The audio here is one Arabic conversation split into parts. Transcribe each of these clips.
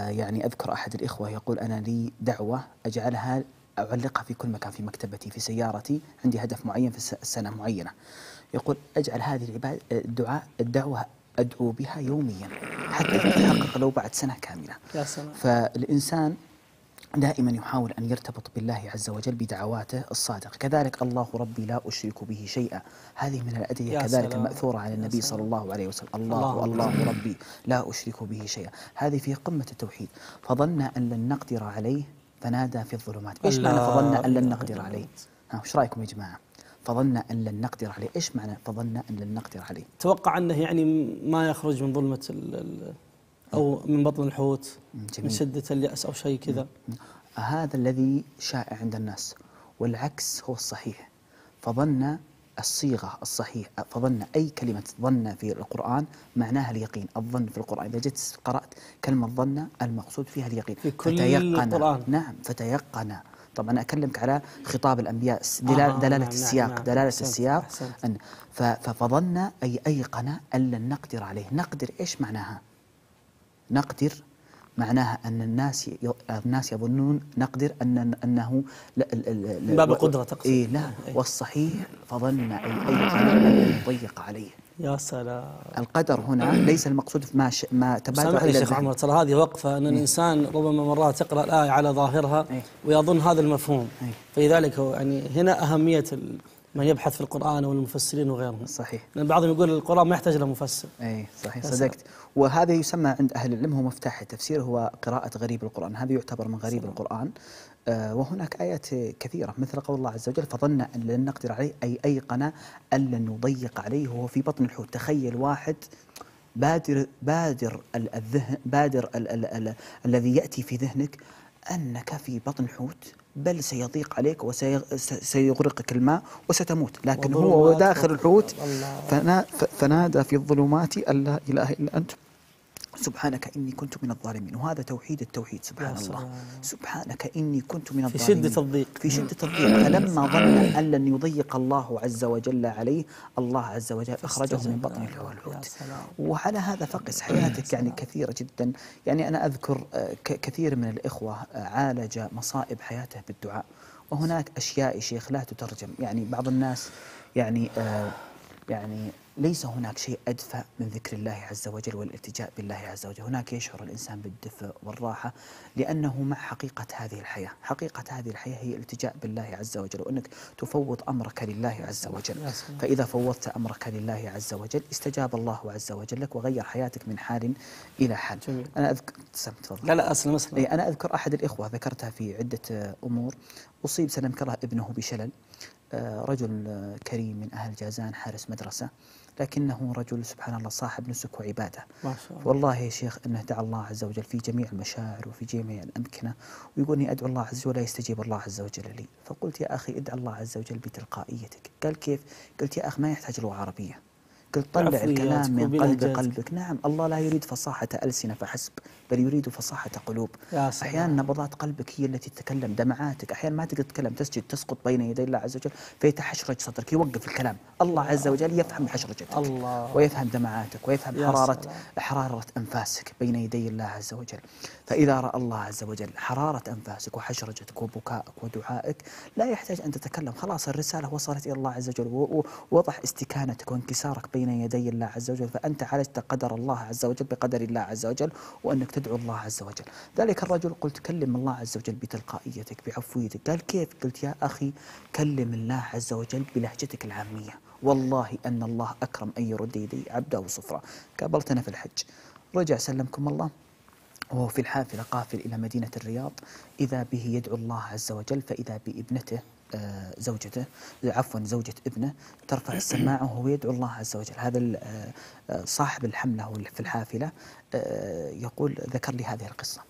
يعني أذكر أحد الإخوة يقول أنا لي دعوة أجعلها أعلقها في كل مكان في مكتبتي في سيارتي عندي هدف معين في السنة معينة. يقول أجعل هذه العبادة الدعاء الدعوة أدعو بها يوميا حتى تتحقق لو بعد سنة كاملة. يا سلام. فالإنسان دائما يحاول أن يرتبط بالله عز وجل بدعواته الصادقة. كذلك الله ربي لا أشرك به شيئا. هذه من الأدعية كذلك سلام. المأثورة عن النبي صلى الله عليه وسلم. الله الله, الله ربي لا أشرك به شيئا. هذه في قمة التوحيد. فظن أن لن نقدر عليه فنادى في الظلمات. إيش معنى فظن أن لن نقدر عليه؟ ها وش رأيكم يا جماعة؟ فظن أن لن نقدر عليه. إيش معنى فظن أن لن نقدر عليه؟ توقع أنه يعني ما يخرج من ظلمة أو من بطن الحوت جميل. من شدة اليأس أو شيء كذا. هذا الذي شائع عند الناس والعكس هو الصحيح. فظن الصيغة الصحيح فظن أي كلمة ظن في القرآن معناها اليقين. الظن في القرآن إذا جيت قرأت كلمة ظن المقصود فيها اليقين. في كل فتيقن. القرآن. نعم فتيقن. طبعا أنا أكلمك على خطاب الأنبياء دلالة, آه دلالة نعم السياق نعم. دلالة أحسنت السياق. أحسنت. أن فظن أي أيقن أن لن نقدر عليه. نقدر إيش معناها؟ نقدر معناها أن الناس الناس يظنون نقدر أن أنه لا باب القدرة تقصد إيه لا إيه. والصحيح فظن أي كلام يضيق عليه يا سلام القدر هنا ليس المقصود في ما ش... ما تبادر إلى شيخ عمر ترى هذه وقفة أن إيه؟ الإنسان ربما مرات يقرأ الآية على ظاهرها إيه؟ ويظن هذا المفهوم إيه؟ فلذلك يعني هنا أهمية من يبحث في القرآن والمفسرين وغيرهم. صحيح. لأن بعضهم يقول القرآن ما يحتاج إلى مفسر. أي صحيح صدقت. وهذا يسمى عند أهل العلم هو مفتاح التفسير هو قراءة غريب القرآن. هذا يعتبر من غريب صحيح. القرآن. آه وهناك آيات كثيرة مثل قول الله عز وجل فظن أن لن نقدر عليه أي أيقن أن لن نضيق عليه. وهو في بطن الحوت. تخيل واحد بادر بادر الذهن بادر ال ال ال الذي يأتي في ذهنك أنك في بطن الحوت بل سيضيق عليك وسيغرقك الماء وستموت. لكن هو داخل الحوت فنادى في الظلمات أن لا إله إلا أنت. سبحانك إني كنت من الظالمين. وهذا توحيد التوحيد سبحان الله. سبحانك إني كنت من الظالمين. في شدة الضيق. في شدة الضيق. فلما ظن أن لن يضيق الله عز وجل عليه الله عز وجل أخرجه من بطن الحوت وعلى هذا فقس حياتك يعني كثيرة جدا. يعني أنا أذكر آه، كثير من الإخوة آه، عالج مصائب حياته بالدعاء. وهناك أشياء يا شيخ لا تترجم. يعني بعض الناس يعني آه يعني ليس هناك شيء أدفى من ذكر الله عز وجل والالتجاء بالله عز وجل. هناك يشعر الإنسان بالدفء والراحة لأنه مع حقيقة هذه الحياة. حقيقة هذه الحياة هي الالتجاء بالله عز وجل وأنك تفوض أمرك لله عز وجل. فإذا فوضت أمرك لله عز وجل استجاب الله عز وجل لك وغير حياتك من حال إلى حال. جميل. أنا أذكر تفضل. لا لا أسلم أسلم أنا أذكر أحد الإخوة ذكرتها في عدة أمور. أصيب سنذكرها ابنه بشلل. آه، رجل كريم من أهل جازان حارس مدرسة. لكنه رجل سبحان الله صاحب نسك وعبادة. ما شاء الله. والله يا شيخ أنه دعا الله عز وجل في جميع المشاعر وفي جميع الأمكنة ويقول إني أدعو الله عز وجل يستجيب الله عز وجل لي. فقلت يا أخي ادعى الله عز وجل بتلقائيتك. قال كيف؟ قلت يا أخ ما يحتاج له عربية. قلت طلع الكلام من قلب قلبك. نعم الله لا يريد فصاحة ألسنة فحسب بل يريد فصاحة قلوب. أحيانا نبضات قلبك هي التي تتكلم دمعاتك. أحيانا ما تقدر تتكلم تسجد تسقط بين يدي الله عز وجل فيتحشرج صدرك يوقف الكلام. الله عز وجل يفهم حشرجتك الله. ويفهم دمعاتك ويفهم حرارة حرارة أنفاسك بين يدي الله عز وجل. فإذا رأى الله عز وجل حرارة أنفاسك وحشرجتك وبكائك ودعائك لا يحتاج أن تتكلم. خلاص الرسالة وصلت إلى الله عز وجل ووضح استكانتك وانكسارك بين يدي الله عز وجل فأنت عالجت قدر الله عز وجل بقدر الله عز وجل وأنك تدعو الله عز وجل. ذلك الرجل قلت كلم الله عز وجل بتلقائيتك بعفويتك. قال كيف؟ قلت يا أخي كلم الله عز وجل بلهجتك العامية. والله أن الله أكرم أن يرد يدي عبده وصفرة قابلتنا في الحج. رجع سلمكم الله. وهو في الحافلة قافل إلى مدينة الرياض. إذا به يدعو الله عز وجل فإذا بابنته زوجته عفوا زوجة ابنه ترفع السماعة وهو يدعو الله عز وجل. هذا آه، آه، صاحب الحملة في الحافلة يقول ذكر لي هذه القصة.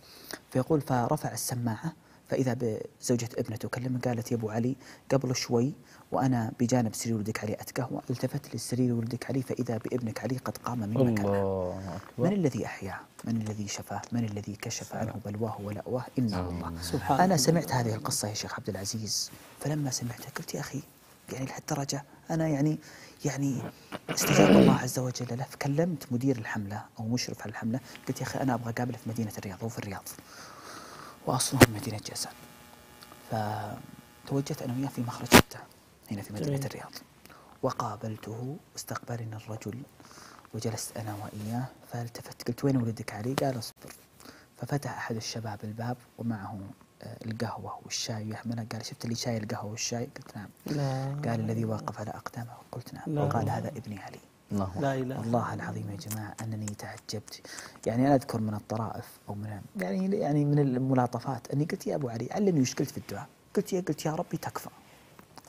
فيقول فرفع السماعة فإذا بزوجة ابنته كلمة قالت يا أبو علي قبل شوي وأنا بجانب سرير ولدك علي أتقهوى التفت للسرير ولدك علي فإذا بابنك علي قد قام من مكانه. من الذي أحياه من الذي شفاه؟ من الذي كشف عنه بلواه ولأواه؟ إنه الله. سبحان أنا سمعت هذه القصة يا شيخ عبد العزيز. فلما سمعتها قلت يا أخي يعني لهالدرجة أنا يعني يعني استجاب الله عز وجل له. فكلمت مدير الحملة أو مشرف على الحملة قلت يا أخي أنا أبغى أقابله في مدينة الرياض هو في الرياض. وأصله من مدينة جازان فتوجهت أنا وياه في مخرج جدة هنا في مدينة جميل. الرياض. وقابلته واستقبلني الرجل وجلست أنا وإياه فالتفت قلت وين ولدك علي؟ قال اصبر. ففتح أحد الشباب الباب ومعه آه، القهوة والشاي يحملها قال شفت لي شاي القهوة والشاي؟ قلت نعم. لا. قال الذي وقف على أقدامه. قلت نعم. لا. وقال هذا ابني علي. الله لا إله. والله العظيم يا جماعة أنني تعجبت. يعني أنا أذكر من الطرائف أو من يعني يعني من الملاطفات أني قلت يا أبو علي علمني وش قلت في الدعاء؟ قلت يا قلت يا ربي تكفى.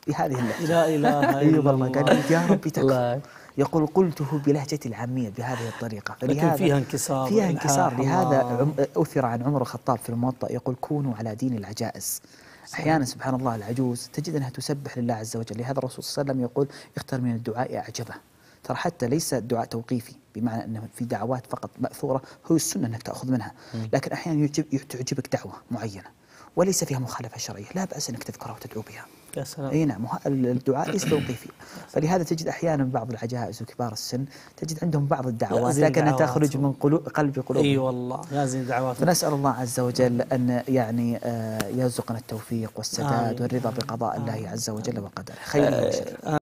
بهذه اللهجة لا إله إي الا والله الله. قال يا ربي تكفى. الله يقول قلته بلهجتي العامية بهذه الطريقة. لكن فيها انكسار فيها انكسار. لهذا الله. أثر عن عمر الخطاب في الموطأ. يقول كونوا على دين العجائز. أحيانا سبحان الله العجوز تجد أنها تسبح لله عز وجل. لهذا الرسول صلى الله عليه وسلم يقول اختر من الدعاء أعجبه. ترى حتى ليس الدعاء توقيفي بمعنى أنه في دعوات فقط مأثورة هو السنة أنك تأخذ منها. لكن أحيانا يعجب تعجبك دعوة معينة وليس فيها مخالفة شرعية لا بأس أنك تذكرها وتدعو بها. يا سلام. أي نعم الدعاء ليس توقيفي. فلهذا تجد أحيانا بعض العجائز وكبار السن تجد عندهم بعض الدعوات لكنها. تخرج من قلوب قلب قلوبهم. إي والله. زين دعوات. فنسأل الله عز وجل أن يعني آه، يرزقنا التوفيق والسداد. والرضا بقضاء الله عز وجل وقدره. خير وشر.